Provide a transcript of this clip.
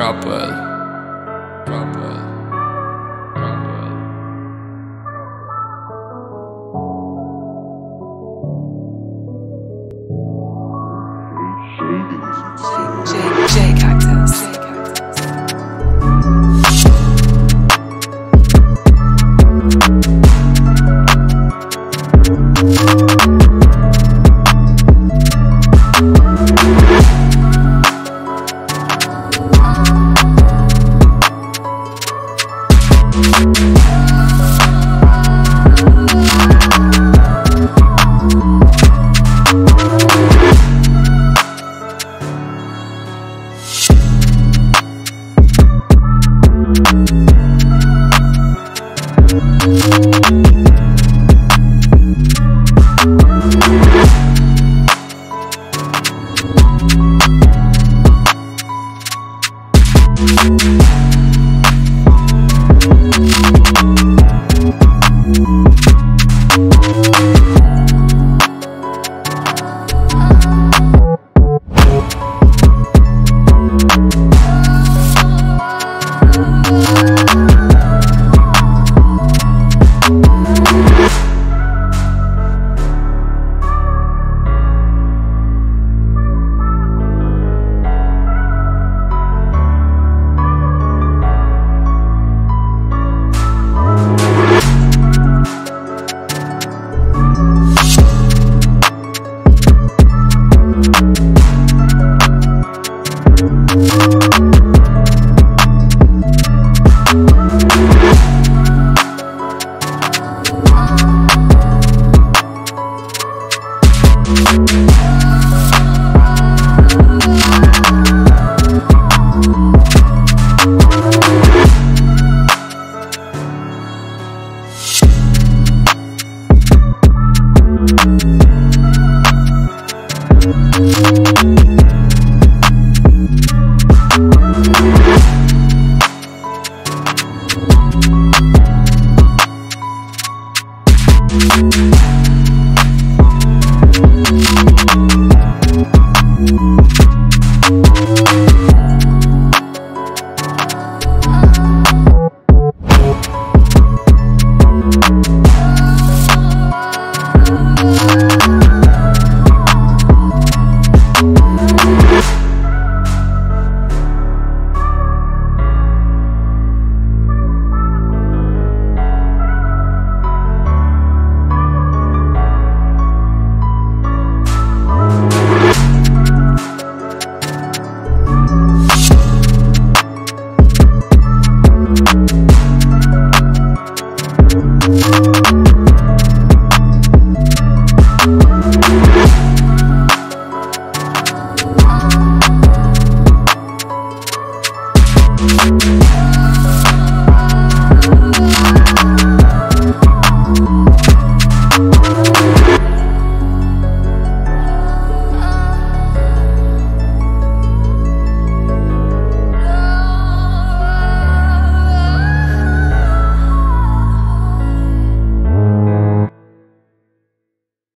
proper